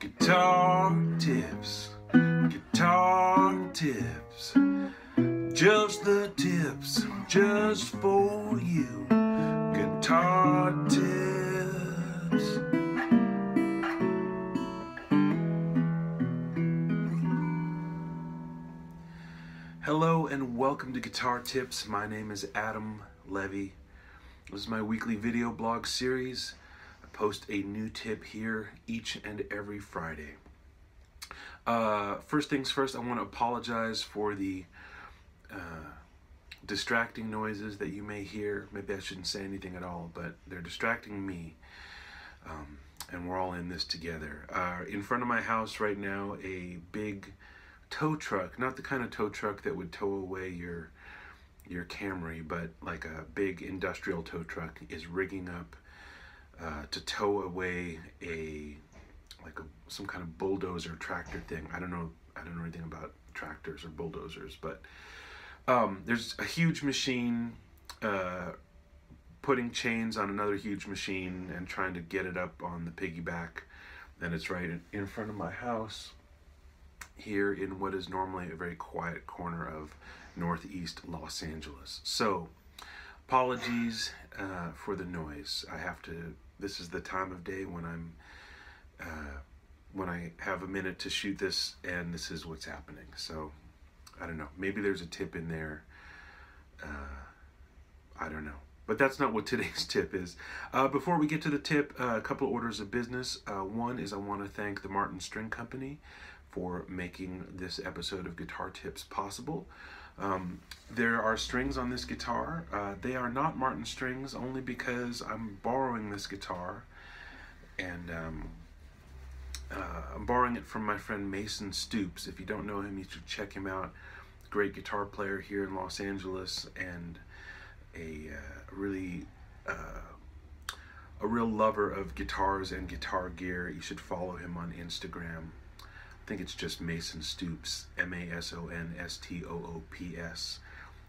Guitar tips, guitar tips, just the tips, just for you. Guitar tips. Hello and welcome to Guitar Tips. My name is Adam Levy. This is my weekly video blog series. Post a new tip here each and every Friday. Uh, first things first, I want to apologize for the uh, distracting noises that you may hear. Maybe I shouldn't say anything at all, but they're distracting me. Um, and we're all in this together. Uh, in front of my house right now, a big tow truck, not the kind of tow truck that would tow away your your Camry, but like a big industrial tow truck is rigging up uh, to tow away a like a some kind of bulldozer tractor thing. I don't know. I don't know anything about tractors or bulldozers, but um, there's a huge machine uh, putting chains on another huge machine and trying to get it up on the piggyback. And it's right in, front of my house here in what is normally a very quiet corner of northeast Los Angeles. So, apologies uh, for the noise. I have to. This is the time of day when I'm uh, when I have a minute to shoot this, and this is what's happening. So, I don't know. Maybe there's a tip in there. Uh, I don't know. But that's not what today's tip is. Uh, before we get to the tip, uh, a couple orders of business. Uh, one is I want to thank the Martin String Company for making this episode of Guitar Tips possible. Um, there are strings on this guitar. Uh, they are not Martin strings only because I'm borrowing this guitar and um, uh, I'm borrowing it from my friend Mason Stoops. If you don't know him, you should check him out. Great guitar player here in Los Angeles and a uh, really uh, a real lover of guitars and guitar gear. You should follow him on Instagram. Think it's just Mason Stoops, M A S O N S T O O P S.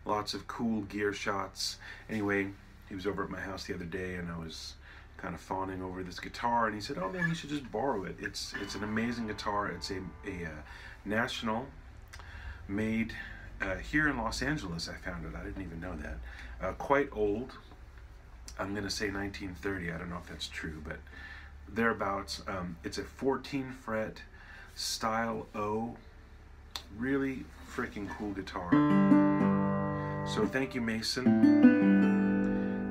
Lots of cool gear shots. Anyway, he was over at my house the other day and I was kind of fawning over this guitar and he said, "Oh man, you should just borrow it. It's it's an amazing guitar. It's a a uh, national made uh, here in Los Angeles. I found it. I didn't even know that. Uh, quite old. I'm gonna say 1930. I don't know if that's true, but thereabouts. Um, it's a 14 fret style O. Really freaking cool guitar. So thank you, Mason.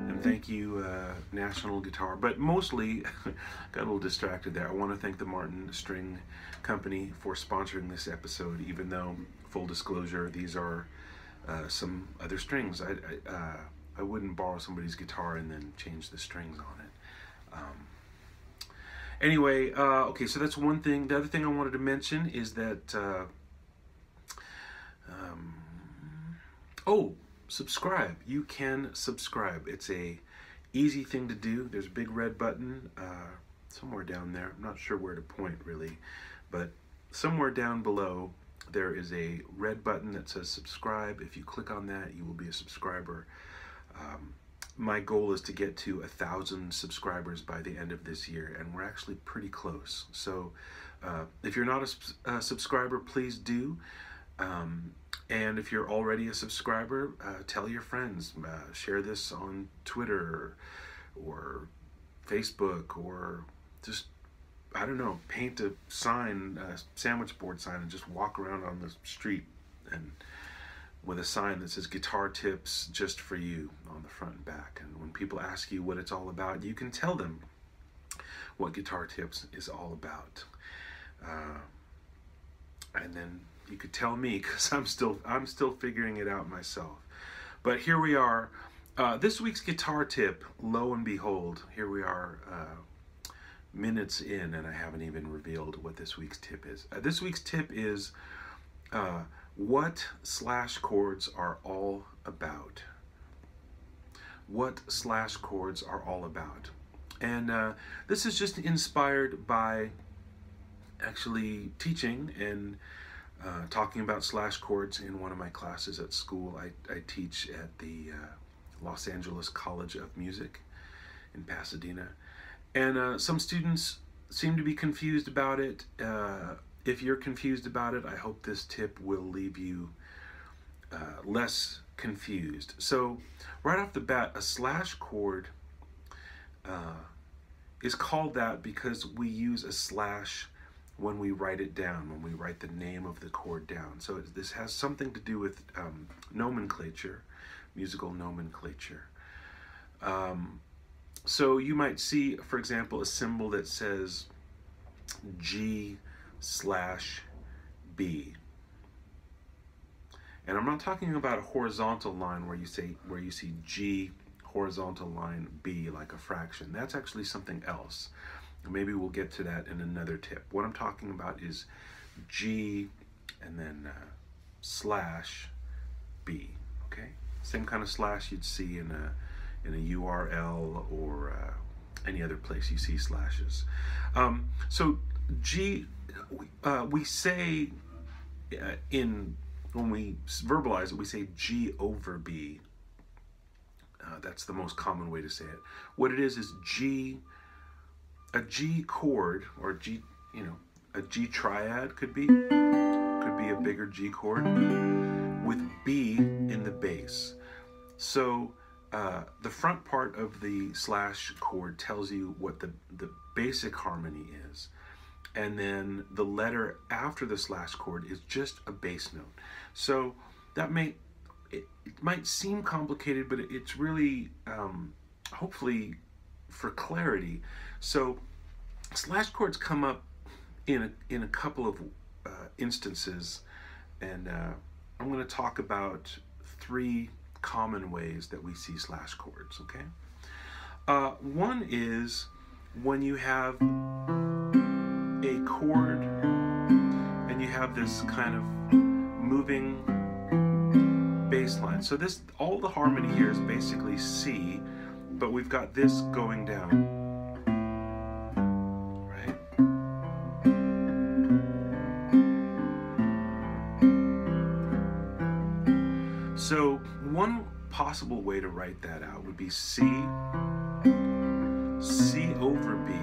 And thank you, uh, National Guitar. But mostly, got a little distracted there. I want to thank the Martin String Company for sponsoring this episode, even though, full disclosure, these are uh, some other strings. I, I, uh, I wouldn't borrow somebody's guitar and then change the strings on it. Um, Anyway, uh, okay, so that's one thing. The other thing I wanted to mention is that, uh, um, oh, subscribe. You can subscribe. It's a easy thing to do. There's a big red button uh, somewhere down there. I'm not sure where to point really, but somewhere down below there is a red button that says subscribe. If you click on that, you will be a subscriber. Um, my goal is to get to a thousand subscribers by the end of this year, and we're actually pretty close. So, uh, if you're not a, a subscriber, please do. Um, and if you're already a subscriber, uh, tell your friends. Uh, share this on Twitter or Facebook or just, I don't know, paint a sign, a sandwich board sign, and just walk around on the street and with a sign that says guitar tips just for you on the front and back. And when people ask you what it's all about, you can tell them what guitar tips is all about. Uh, and then you could tell me because I'm still I'm still figuring it out myself. But here we are. Uh, this week's guitar tip, lo and behold, here we are uh, minutes in, and I haven't even revealed what this week's tip is. Uh, this week's tip is uh, what slash chords are all about. What slash chords are all about. And uh, this is just inspired by actually teaching and uh, talking about slash chords in one of my classes at school. I, I teach at the uh, Los Angeles College of Music in Pasadena. And uh, some students seem to be confused about it, uh, if you're confused about it, I hope this tip will leave you uh, less confused. So, right off the bat, a slash chord uh, is called that because we use a slash when we write it down, when we write the name of the chord down. So this has something to do with um, nomenclature, musical nomenclature. Um, so you might see, for example, a symbol that says G slash B. And I'm not talking about a horizontal line where you say where you see G horizontal line B like a fraction. That's actually something else. Maybe we'll get to that in another tip. What I'm talking about is G and then uh, slash B. Okay, same kind of slash you'd see in a in a URL or uh, any other place you see slashes. Um, so G, uh, we say uh, in when we verbalize it, we say G over B. Uh, that's the most common way to say it. What it is is G a G chord or G, you know, a G triad could be could be a bigger G chord with B in the bass. So uh, the front part of the slash chord tells you what the, the basic harmony is. And then the letter after the slash chord is just a bass note. So that may, it, it might seem complicated, but it's really, um, hopefully for clarity. So slash chords come up in a, in a couple of uh, instances, and uh, I'm going to talk about three common ways that we see slash chords. Okay, uh, one is when you have a chord and you have this kind of moving bass line. So this all the harmony here is basically C, but we've got this going down. So one possible way to write that out would be C, C over B.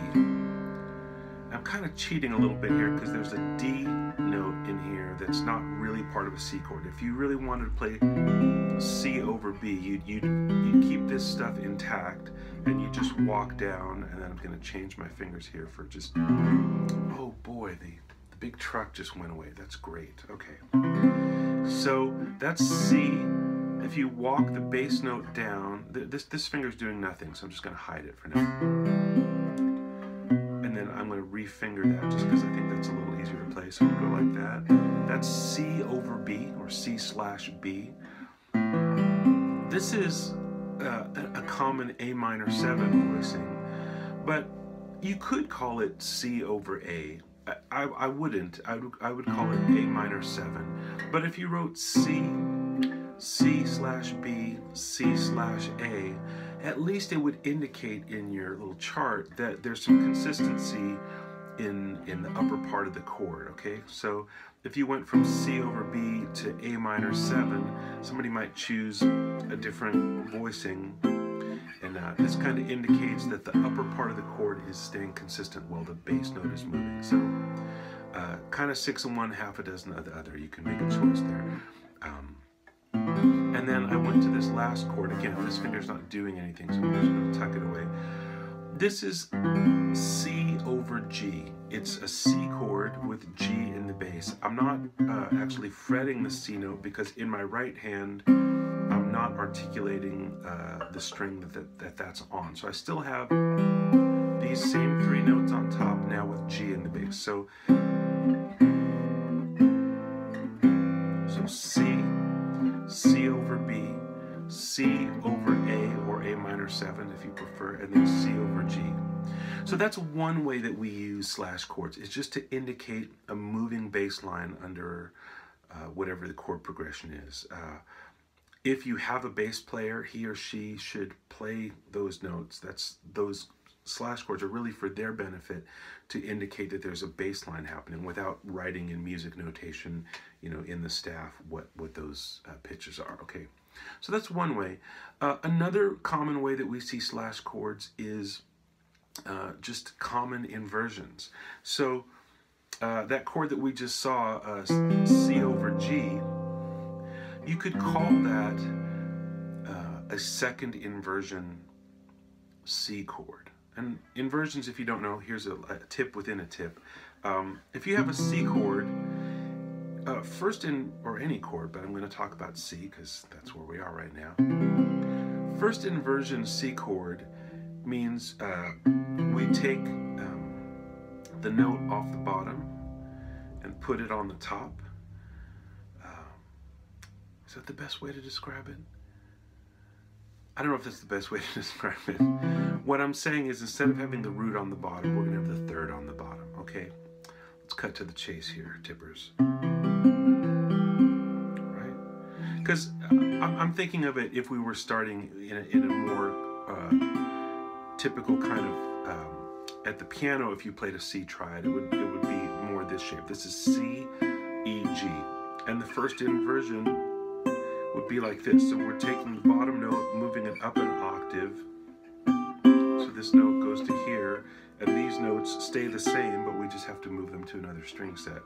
Kind of cheating a little bit here because there's a D note in here that's not really part of a C chord. If you really wanted to play C over B, you'd, you'd, you'd keep this stuff intact and you just walk down and then I'm going to change my fingers here for just, oh boy, the, the big truck just went away. That's great. Okay. So that's C. If you walk the bass note down, this, this finger's doing nothing, so I'm just going to hide it for now. Refinger that just because I think that's a little easier to play. So we go like that. That's C over B, or C slash B. This is uh, a common A minor 7 voicing, but you could call it C over A I, I wouldn't. I would, I would call it A minor 7. But if you wrote C, C slash B, C slash A, at least it would indicate in your little chart that there's some consistency in, in the upper part of the chord, okay? So if you went from C over B to A minor 7, somebody might choose a different voicing and uh, this kind of indicates that the upper part of the chord is staying consistent while the bass note is moving. So uh, kind of six and one, half a dozen of the other. You can make a choice there. Um, and then I went to this last chord. Again, this finger's not doing anything, so I'm just going to tuck it away. This is C over G. It's a C chord with G in the bass. I'm not uh, actually fretting the C note because in my right hand, I'm not articulating uh, the string that, that, that that's on. So I still have these same three notes on top now with G in the bass. So, so C, C over A or A minor 7 if you prefer, and then C over G. So that's one way that we use slash chords. is just to indicate a moving bass line under uh, whatever the chord progression is. Uh, if you have a bass player, he or she should play those notes. That's those slash chords are really for their benefit to indicate that there's a bass line happening without writing in music notation, you know, in the staff what what those uh, pitches are. Okay, so that's one way. Uh, another common way that we see slash chords is uh, just common inversions. So uh, that chord that we just saw, uh, C over G, you could call that uh, a second inversion C chord. And inversions, if you don't know, here's a, a tip within a tip. Um, if you have a C chord, uh, first in, or any chord, but I'm going to talk about C because that's where we are right now. First inversion C chord means uh, we take um, the note off the bottom and put it on the top. Um, is that the best way to describe it? I don't know if that's the best way to describe it. What I'm saying is instead of having the root on the bottom, we're going to have the third on the bottom, okay? Let's cut to the chase here, tippers. Because I'm thinking of it if we were starting in a, in a more uh, typical kind of, um, at the piano, if you played a C triad, it would, it would be more this shape. This is C, E, G. And the first inversion would be like this. So we're taking the bottom note, moving it up an octave. So this note goes to here, and these notes stay the same, but we just have to move them to another string set.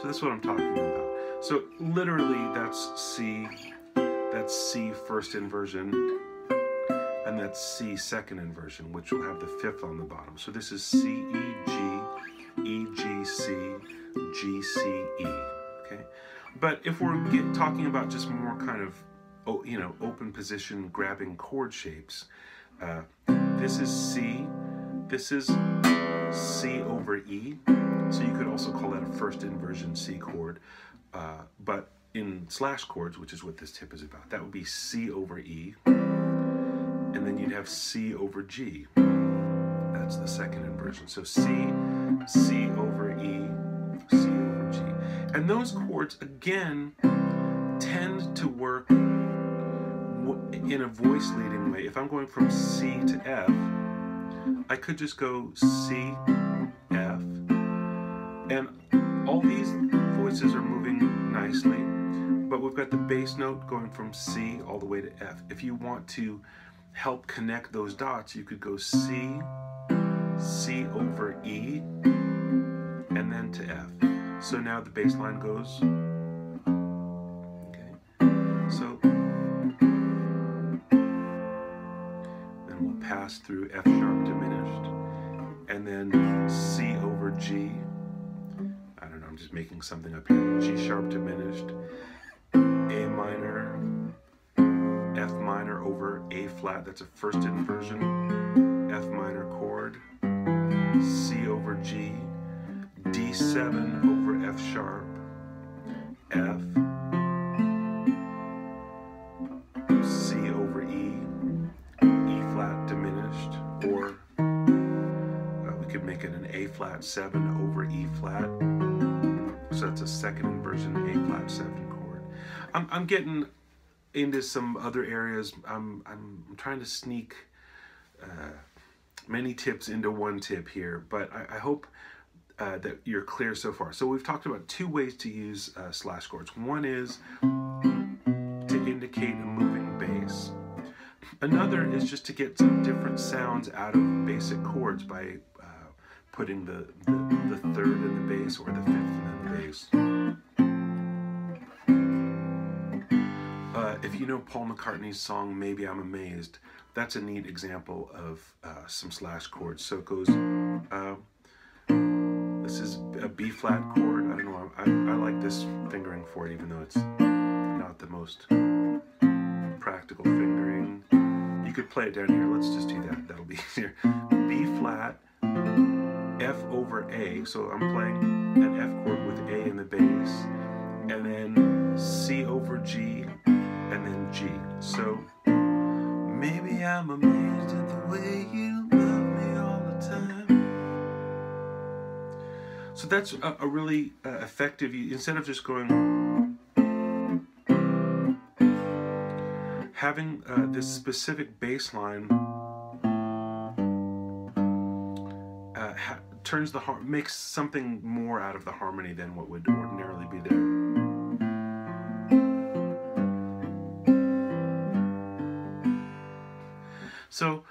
So that's what I'm talking about. So literally that's C, that's C first inversion, and that's C second inversion, which will have the fifth on the bottom. So this is C, E, G, E, G, C, G, C, E, okay? But if we're get, talking about just more kind of, you know, open position grabbing chord shapes, uh, this is C, this is C over E. So you could also call that a first inversion C chord. Uh, but in slash chords, which is what this tip is about, that would be C over E. And then you'd have C over G. That's the second inversion. So C, C over E, C over G. And those chords, again, tend to work in a voice leading way. If I'm going from C to F, I could just go C, and all these voices are moving nicely, but we've got the bass note going from C all the way to F. If you want to help connect those dots, you could go C, C over E, and then to F. So now the bass line goes. Okay. So then we'll pass through F sharp diminished, and then C over G. just making something up here. G sharp diminished, A minor, F minor over A flat, that's a first inversion, F minor chord, C over G, D7 over F sharp, F, C over E, E flat diminished, or uh, we could make it an A flat 7 over E flat. That's a second inversion A flat 7 chord. I'm, I'm getting into some other areas. I'm, I'm, I'm trying to sneak uh, many tips into one tip here, but I, I hope uh, that you're clear so far. So we've talked about two ways to use uh, slash chords. One is to indicate a moving bass. Another is just to get some different sounds out of basic chords by putting the, the, the, third in the bass or the fifth in the bass. Uh, if you know Paul McCartney's song "Maybe I'm Amazed," that's a neat example of uh, some slash chords. So it goes. Uh, this is a B flat chord. I don't know. I, I like this fingering for it, even though it's not the most practical fingering. You could play it down here. Let's just do that. That'll be easier. B flat, A. So I'm playing an F chord with A in the bass, and then C over G, and then G. So maybe I'm amazed at the way you love me all the time. So that's a, a really uh, effective, instead of just going, having uh, this specific bass line uh, turns the, heart makes something more out of the harmony than what would ordinarily be there. So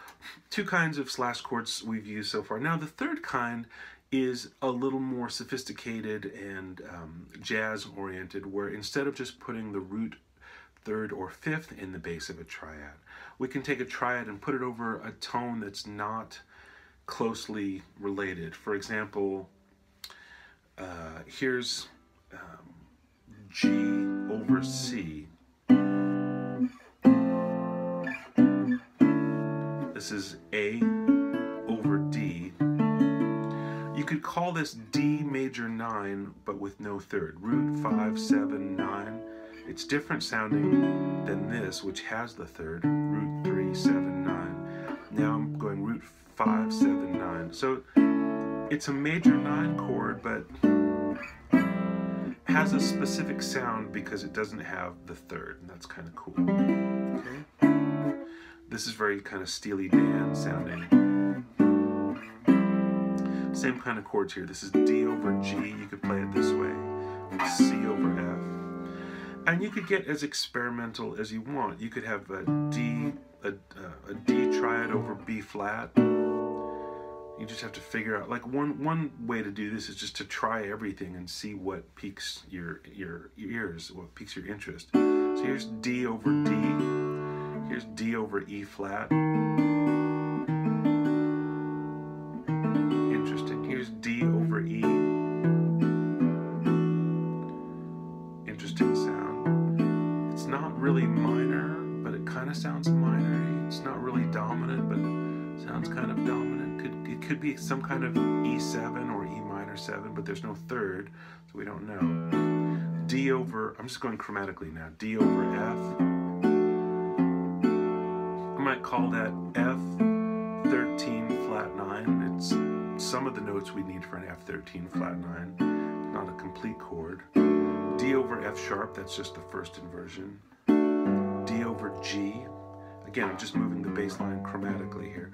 two kinds of slash chords we've used so far. Now the third kind is a little more sophisticated and um, jazz oriented where instead of just putting the root third or fifth in the base of a triad, we can take a triad and put it over a tone that's not closely related. For example, uh, here's um, G over C. This is A over D You could call this D major 9, but with no third. Root 5, 7, 9. It's different sounding than this, which has the third. Root 3, 7, 9. Now I'm 5, 7, 9. So it's a major 9 chord, but has a specific sound because it doesn't have the third, and that's kind of cool. Okay. This is very kind of Steely Dan sounding. Same kind of chords here. This is D over G. You could play it this way. C over F. And you could get as experimental as you want. You could have a D, a, uh, a D triad over B flat. You just have to figure out, like one, one way to do this is just to try everything and see what piques your, your, ears, what piques your interest. So here's D over D. Here's D over E flat. Interesting. Here's D over E. Interesting sound. It's not really minor, but it kind of sounds minor. It's not really dominant, but sounds kind of dominant. Could it could be some kind of E7 or E minor 7, but there's no third, so we don't know. D over, I'm just going chromatically now. D over F. I might call that F13 flat 9. It's some of the notes we need for an F13 flat 9, not a complete chord. D over F sharp, that's just the first inversion. D over G. Again, I'm just moving the bass line chromatically here.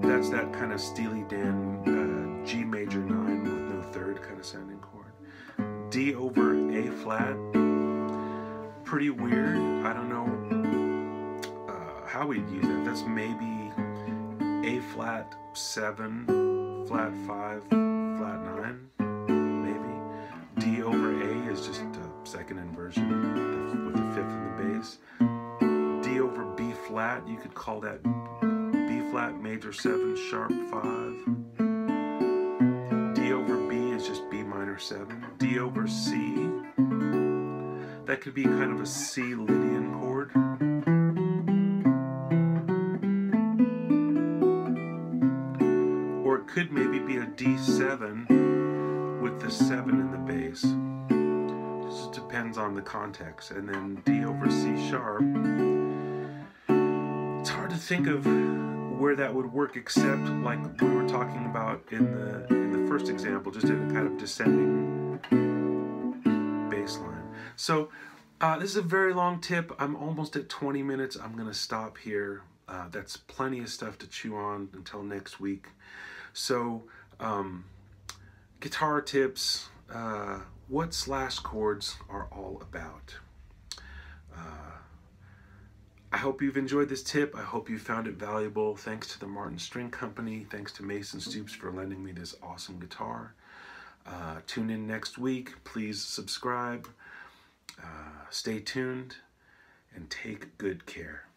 That's that kind of Steely Dan uh, G major 9 with no third kind of sounding chord. D over A flat. Pretty weird. I don't know uh, how we'd use that. That's maybe A flat 7, flat 5, flat 9, maybe. D over A is just a second inversion flat, you could call that B flat major 7 sharp 5. D over B is just B minor 7. D over C, that could be kind of a C Lydian chord. Or it could maybe be a D7 with the 7 in the bass. Just depends on the context. And then D over C sharp think of where that would work except like we were talking about in the in the first example, just in a kind of descending bass line. So uh, this is a very long tip. I'm almost at 20 minutes. I'm to stop here. Uh, that's plenty of stuff to chew on until next week. So um, guitar tips, uh, what slash chords are all about. I hope you've enjoyed this tip. I hope you found it valuable. Thanks to the Martin String Company. Thanks to Mason Stoops for lending me this awesome guitar. Uh, tune in next week. Please subscribe. Uh, stay tuned and take good care.